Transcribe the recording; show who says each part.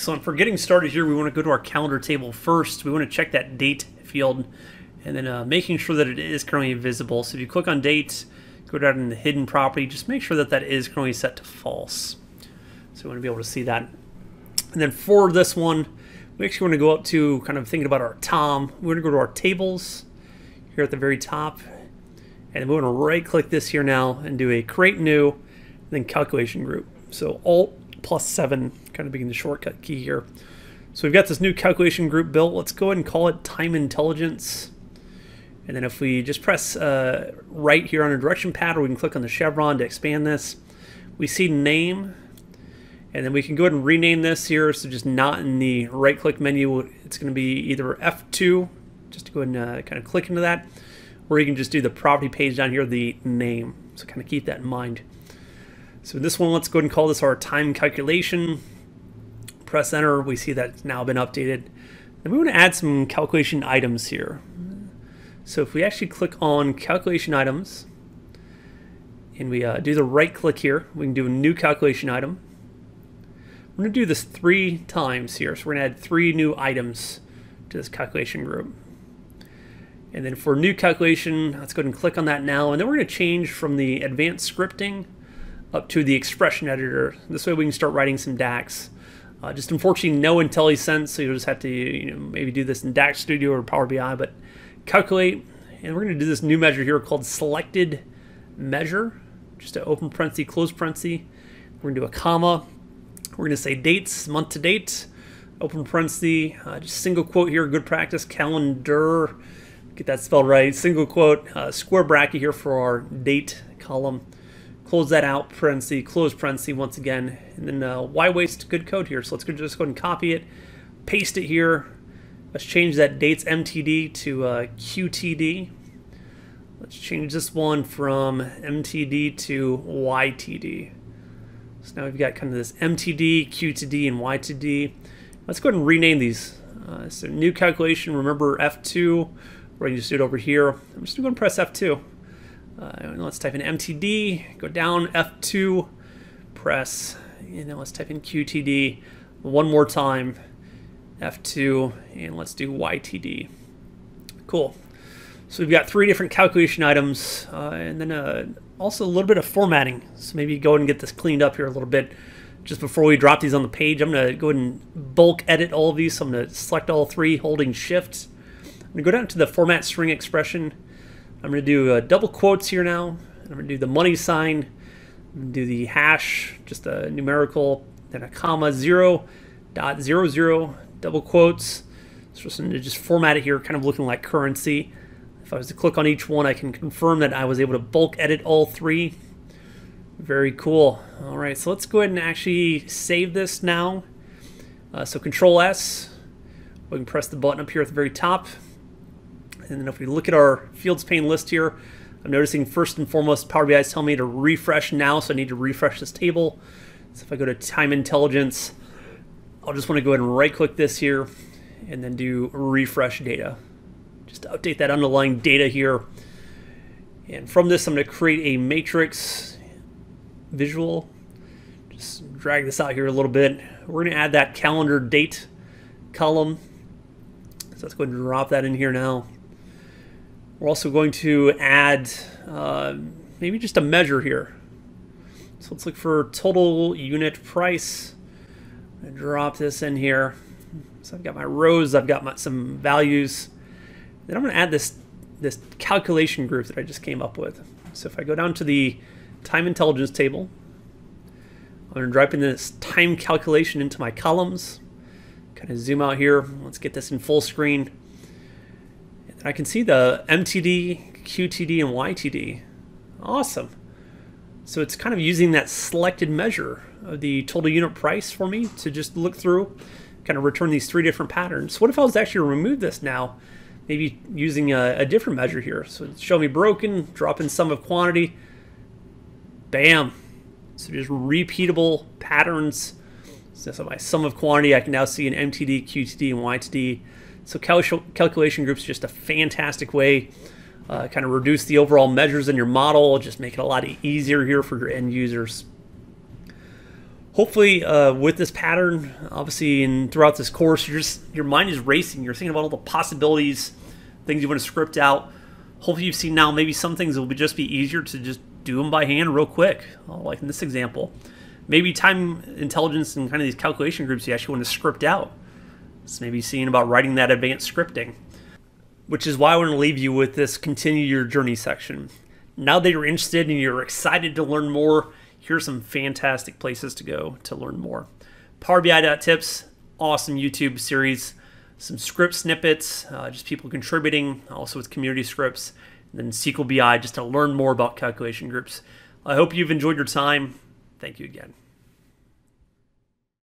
Speaker 1: Excellent. For getting started here, we want to go to our calendar table first. We want to check that date field and then uh, making sure that it is currently visible. So if you click on date, go down in the hidden property, just make sure that that is currently set to false. So we want to be able to see that. And then for this one, we actually want to go up to kind of thinking about our TOM. We want to go to our tables here at the very top. And we want to right click this here now and do a create new, then calculation group. So Alt plus 7 kind of being the shortcut key here. So we've got this new calculation group built. Let's go ahead and call it time intelligence. And then if we just press uh, right here on a direction pad, or we can click on the chevron to expand this, we see name. And then we can go ahead and rename this here. So just not in the right click menu. It's going to be either F2, just to go ahead and uh, kind of click into that. Or you can just do the property page down here, the name. So kind of keep that in mind. So this one, let's go ahead and call this our time calculation. Press enter, we see that it's now been updated. And we want to add some calculation items here. So if we actually click on calculation items, and we uh, do the right click here, we can do a new calculation item. We're going to do this three times here. So we're going to add three new items to this calculation group. And then for new calculation, let's go ahead and click on that now. And then we're going to change from the advanced scripting up to the expression editor. This way we can start writing some DAX. Uh, just unfortunately no IntelliSense, so you'll just have to you know, maybe do this in DAX Studio or Power BI, but calculate, and we're going to do this new measure here called selected measure, just to open parenthesis, close parenthesis. We're going to do a comma. We're going to say dates, month to date, open parenthesis, uh, just single quote here, good practice, calendar, get that spelled right, single quote, uh, square bracket here for our date column close that out, parenthesis, close parenthesis once again, and then uh, why waste good code here? So let's go, just go ahead and copy it, paste it here. Let's change that dates MTD to uh, QTD. Let's change this one from MTD to YTD. So now we've got kind of this MTD, QTD, and YTD. Let's go ahead and rename these. Uh, so new calculation, remember F2, we're going to just do it over here. I'm just to press F2. Uh, let's type in MTD, go down F2, press, and then let's type in QTD one more time, F2, and let's do YTD. Cool. So we've got three different calculation items, uh, and then uh, also a little bit of formatting. So maybe go and get this cleaned up here a little bit. Just before we drop these on the page, I'm going to go ahead and bulk edit all of these. So I'm going to select all three, holding Shift. I'm going to go down to the format string expression, I'm going to do uh, double quotes here now. I'm going to do the money sign, do the hash, just a numerical, then a comma, zero dot zero zero, double quotes. So just, just format it here, kind of looking like currency. If I was to click on each one, I can confirm that I was able to bulk edit all three. Very cool. All right, so let's go ahead and actually save this now. Uh, so Control S, we can press the button up here at the very top. And then if we look at our fields pane list here, I'm noticing first and foremost Power BI is telling me to refresh now, so I need to refresh this table. So if I go to time intelligence, I'll just want to go ahead and right click this here and then do refresh data. Just to update that underlying data here. And from this, I'm going to create a matrix visual. Just drag this out here a little bit. We're going to add that calendar date column. So let's go ahead and drop that in here now. We're also going to add uh, maybe just a measure here. So let's look for total unit price. drop this in here. So I've got my rows, I've got my, some values. Then I'm going to add this, this calculation group that I just came up with. So if I go down to the time intelligence table, I'm going to drop in this time calculation into my columns. Kind of zoom out here. Let's get this in full screen. I can see the MTD, QTD, and YTD. Awesome. So it's kind of using that selected measure of the total unit price for me to just look through, kind of return these three different patterns. What if I was actually remove this now, maybe using a, a different measure here? So show me broken, drop in sum of quantity, bam. So just repeatable patterns. So my sum of quantity, I can now see an MTD, QTD, and YTD so cal calculation groups just a fantastic way, uh, kind of reduce the overall measures in your model, just make it a lot easier here for your end users. hopefully uh, with this pattern obviously and throughout this course you're just your mind is racing. You're thinking about all the possibilities things you want to script out. Hopefully you've seen now maybe some things will be just be easier to just do them by hand real quick like in this example. Maybe time intelligence and kind of these calculation groups you actually want to script out maybe seeing about writing that advanced scripting which is why i want to leave you with this continue your journey section now that you're interested and you're excited to learn more here's some fantastic places to go to learn more. Power BI.tips, awesome YouTube series, some script snippets, uh, just people contributing, also with community scripts, and then SQL BI just to learn more about calculation groups. I hope you've enjoyed your time. Thank you again.